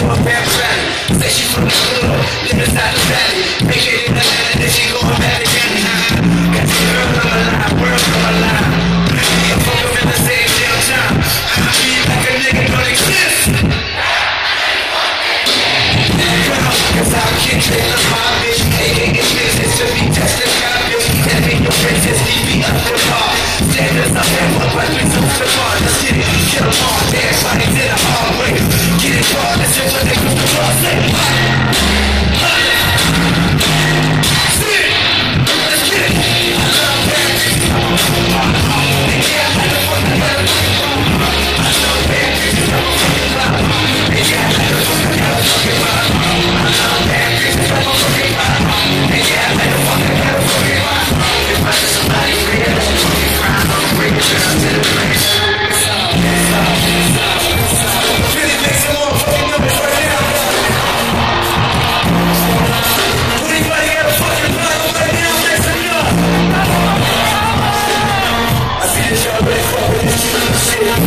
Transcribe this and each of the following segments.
from a bad. Say she from the hood, live inside the valley. Make it in Atlanta, then she going back. Yeah.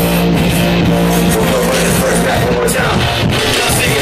We're going to first back one more time.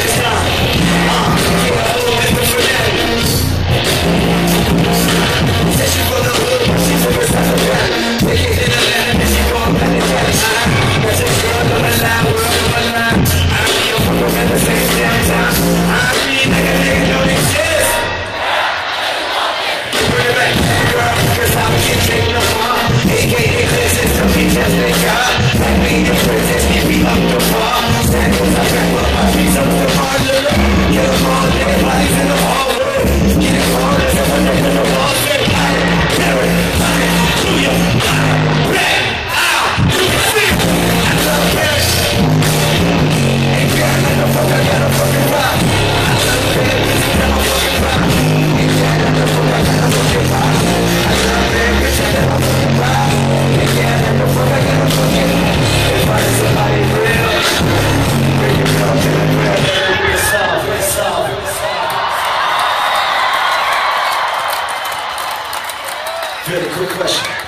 難しい。